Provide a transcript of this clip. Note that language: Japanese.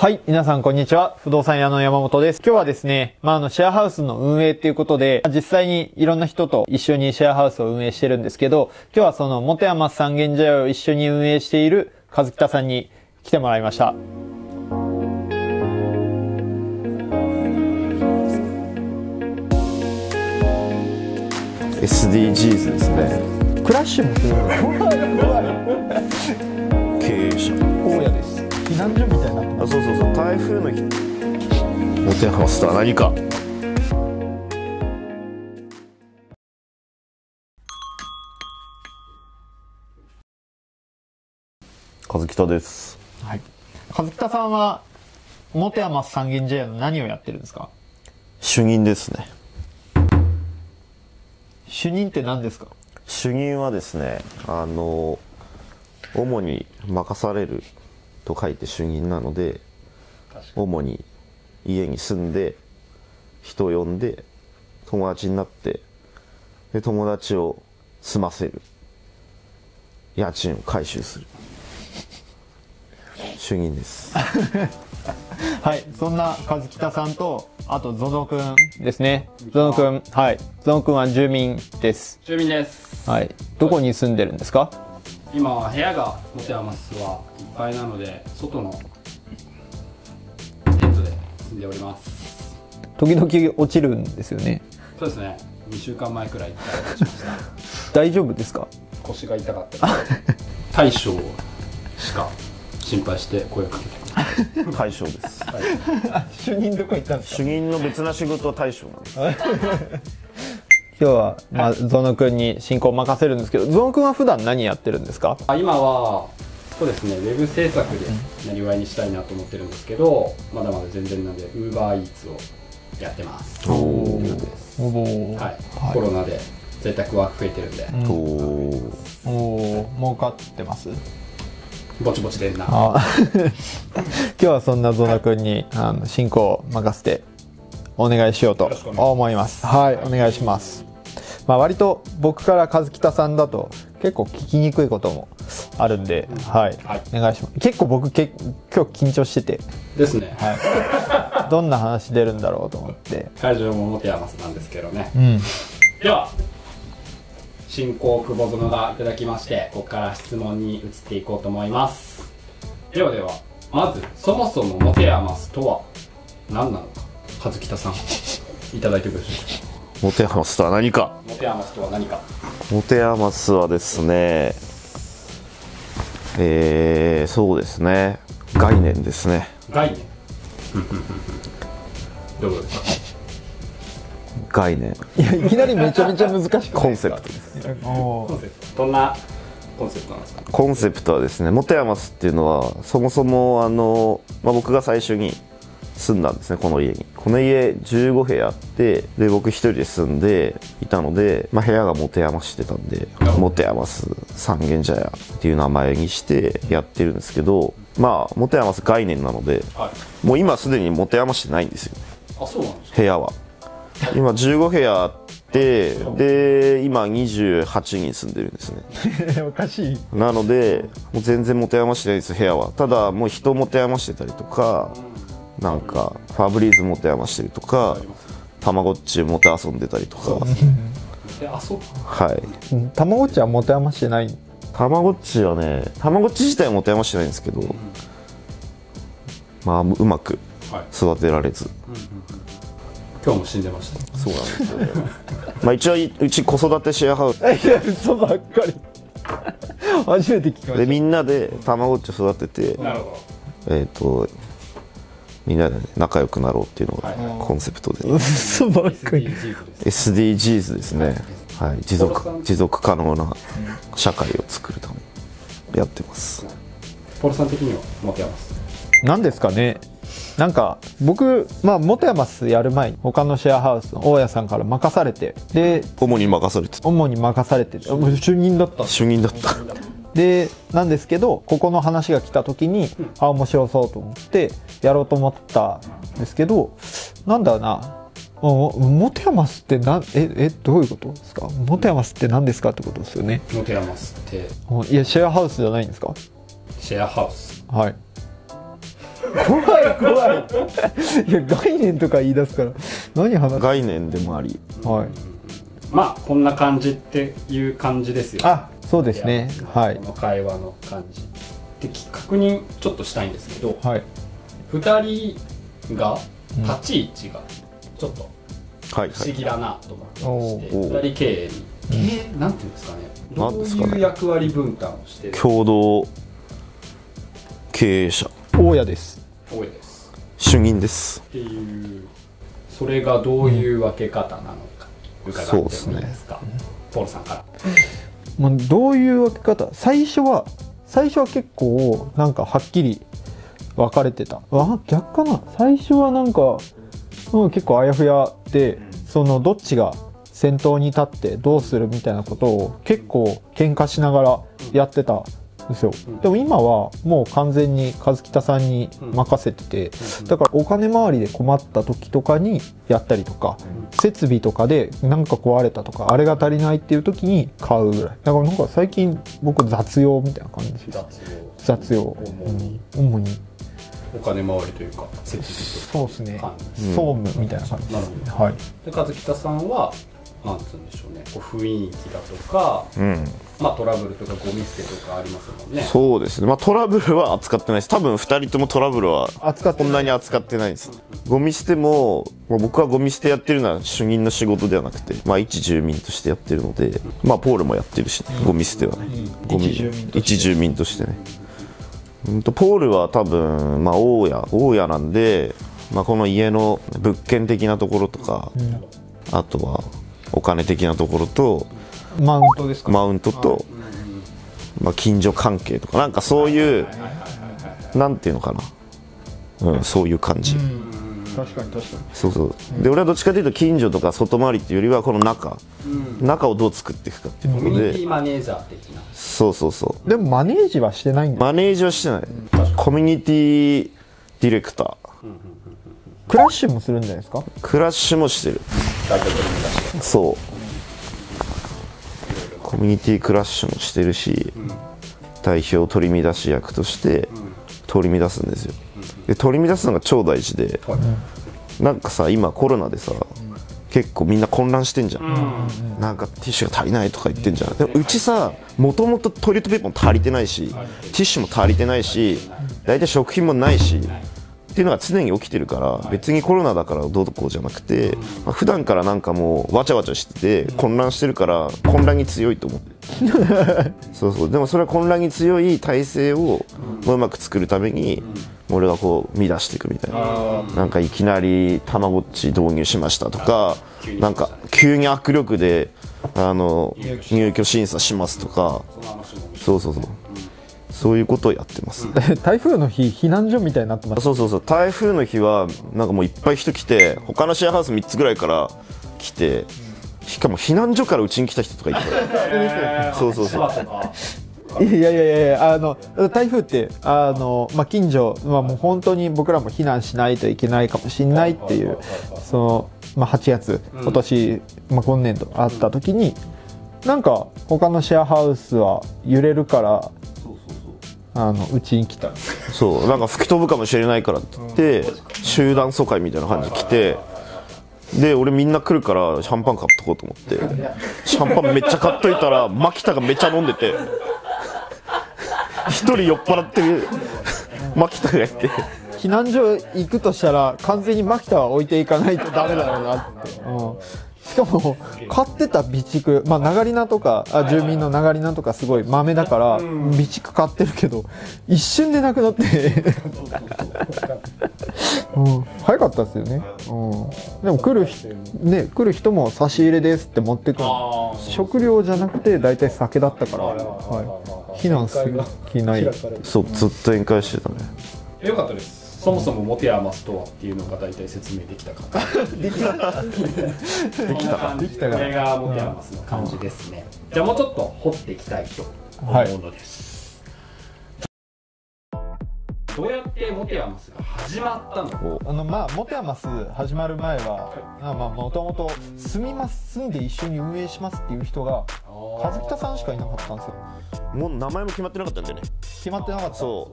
はい。皆さん、こんにちは。不動産屋の山本です。今日はですね、まあ、あの、シェアハウスの運営っていうことで、実際にいろんな人と一緒にシェアハウスを運営してるんですけど、今日はその、元山三軒茶屋を一緒に運営している和北さんに来てもらいました。SDGs ですねクラッシュもするの？経営者大家です。避難所みたいにな。あそうそうそう。台風の日。持て余すとは何か。和北です。はい。和北さんは、元山三軒茶屋の何をやってるんですか？主任ですね。主任って何ですか？主任はですねあの主に任されると書いて主任なので主に家に住んで人を呼んで友達になってで友達を住ませる家賃を回収する 主任です はい、そんな和北さんと、あとゾノくんですね。ゾノくん、はい。ゾノくんは住民です。住民ですはい。どこに住んでるんですか？今は部屋が持て余すはいっぱいなので外のテントで住んでおります。時々落ちるんですよね。そうですね。2週間前くらい 大丈夫ですか？腰が痛かった。大将しか心配して声をかけて。大将です。主任どこ行ったんです主任の別な仕事は大将なんです 今日は、まあ、ゾノくんに進行を任せるんですけど、ゾノくんは普段何やってるんですか？あ今はそうですねウェブ制作でなりわいにしたいなと思ってるんですけどまだまだ全然なんで UberEats をやってます。おはおい、コロナで在宅ワーク増えてるんで、おおおお儲かってます？ぼちぼちでんな。あ。今日はそんなゾノくんにあの進行を任せてお願いしようとよろしくお願いします。思います。はいお願いしますまあ割と僕から和北さんだと結構聞きにくいこともあるんで、はい、はい。お願いします。結構僕け今日緊張してて、ですね、はい、どんな話出るんだろうと思って。会場もモテヤマスなんですけどね。うん。では進行久保園がいただきましてここから質問に移っていこうと思います。ではではまずそもそもモテヤマスとは何なのか和北さん。いただいてよろしい。持て余すとは何かテヤマスとは何かモテアマスはですねえー、そうですね。概念ですね。概念。どういうことですか概念いやいきなりめちゃめちゃ難しくコンセプト。ですコンセプト。どんなコンセプトなんですか？コンセプトはですねモテアマスっていうのはそもそもあの、まあ、僕が最初に住んだんですねこの家に。この家15部屋あってで僕一人で住んでいたので、まあ、部屋が持て余してたんで持て余す三軒茶屋っていう名前にしてやってるんですけどまあ持て余す概念なのではい。もう今すでに持て余してないんですよあそうなんですか？部屋は。今15部屋あって で今28人住んでるんですね。おかしい。なのでもう全然持て余してないです部屋は。ただもう人持て余してたりとかなんかファブリーズ持て余してるとかたまごっち持て遊んでたりとか。はい。うん。たまごっちは持て余してない？たまごっちはねたまごっち自体は持て余してないんですけどまあうまくはい。育てられず。今日も死んでましたそうなんですよ。ねまあ一応うち子育てシェアハウス。いや嘘ばっかり。初めて聞きましでみんなでたまごっち育ててなるほえっ、とみんなでね仲良くなろうっていうのがはい。コンセプトで、た嘘ばっかり。SDGs です SDGs ですね、はい、持続持続可能な社会を作るためにやってます。ポルさん的にはモテます？何ですかね。なんか僕まあ元山スやる前に他のシェアハウスの大家さんから任されて。で主に任されてた。主に任されて主任だった。主任だったでなんですけどここの話が来た時に、あ面白そうと思ってやろうと思ったんですけどなんだろうなもモテヤマスってなんええどういうことですか？モテヤマスって何ですかってことですよね。モテますって。いやシェアハウスじゃないんですか？シェアハウス。はい。怖い怖い。いや概念とか言い出すから何話す？概念でもあり。はい。まあこんな感じっていう感じですよ。あそうですね。はい。この会話の感じ。でき確認ちょっとしたいんですけどはい。2人が立ち位置がちょっとはいはい。不思議だなと思ってまして、おー。2人経営に。経営なんていうんですかね。どういう役割分担をしてる共同経営者。大家です。多いです。主任です。っていうそれがどういう分け方なのか伺ってもいいですか？ポールさんからまあ、どういう分け方？最初は最初は結構なんかはっきり分かれてた。あ逆かな？最初はなんか、うん、結構あやふやでそのどっちが先頭に立ってどうするみたいなことを結構喧嘩しながらやってた。ですよ、うんでも今はもう完全に和北さんに任せてて、だからお金回りで困った時とかにやったりとか、設備とかでなんか壊れたとかあれが足りないっていう時に買うぐらい。だからなんか最近僕雑用みたいな感じです。雑用。雑用。主に。お金回りというか設備そうですね。総務みたいな感じなるですほど。はい。で和北さんはなんつうんでしょうね。こう雰囲気だとかうん。まあトラブルとかゴミ捨てとかありますもんね。そうですね。まあトラブルは扱ってないです。多分2人ともトラブルは扱ってこんなに扱ってないです。ゴミ捨ても、まあ、僕はゴミ捨てやってるのは主任の仕事ではなくて、まあ、一住民としてやってるので、まあ、ポールもやってるし、ゴミ捨ては。ね、ゴミ。一住民として。一住民としてね。うんとポールは多分、まあ、大家大家なんで、まあ、この家の物件的なところとか、あとはお金的なところとマウントですか、マウントと、まあ、近所関係とかなんかそういうなんていうのかな、うん、そういう感じ、確かに確かに。そうそう。で俺はどっちかというと近所とか外回りっていうよりはこの中、中をどう作っていくかっていうコところで。ミュニティマネージャー的な。そうそうそう。でもマネージはしてないんだ。マネージはしてない、コミュニティディレクター。クラッシュもするんじゃないですか？クラッシュもしてる代表取り乱してそう。コミュニティクラッシュもしてるし、代表取り乱し役として取り乱すんですよ。で取り乱すのが超大事でなんかさ今コロナでさ結構みんな混乱してんじゃん、なんかティッシュが足りないとか言ってんじゃん。でもうちさもともとトイレットペーパーも足りてないしティッシュも足りてないし大体食品もないしっていうのが常に起きてるから別にコロナだからどうこうじゃなくて、まあ、普段からなんかもうわちゃわちゃしてて混乱してるから混乱に強いと思って。そうそう。でもそれは混乱に強い体制をもううまく作るために俺がこう乱していくみたいな。なんかいきなりたまごっち導入しましたとかなんか急に握力であの入居審査。しますとか。そうそうそうそういうことをやってます。台風の日避難所みたいになってます？そうそうそう。台風の日はなんかもういっぱい人来て他のシェアハウス3つぐらいから来てしかも避難所からうちに来た人とかいて。そうそうそう。千葉とか。いやいやいやいやあの台風ってあの、まあ、近所はもう本当に僕らも避難しないといけないかもしれないっていうその、まあ、8月今年、まあ、今年度あった時になんか他のシェアハウスは揺れるからあのうちに来た。そう。なんか吹き飛ぶかもしれないからって言って集団疎開みたいな感じで来てで俺みんな来るからシャンパン買っとこうと思ってシャンパンめっちゃ買っといたら牧田がめっちゃ飲んでて一人酔っ払ってる牧田がいて。避難所行くとしたら完全に牧田は置いていかないとダメだろうなって、うん、しかも買ってた備蓄まあ長リナとかあ住民の長リナとかすごい豆だから備蓄買ってるけど一瞬でなくなって、うん、早かったですよね、うん、でも来る人ね来る人も差し入れですって持ってくる。食料じゃなくて大体酒だったから、はい、避難する気ない。そうずっと宴会してたね。よかったですそもそもモテアマスとはっていうのが大体説明できたか できた。できたできたこれがモテアマスの感じですね。じゃあもうちょっと掘っていきたいと思うのです、どうやってモテアマスが始まったのあのまあモテアマス始まる前はあまあもともと住みます住んで一緒に運営しますっていう人が和北さんしかいなかったんですよ。もう名前も決まってなかったんだよね。決まってなかった。そ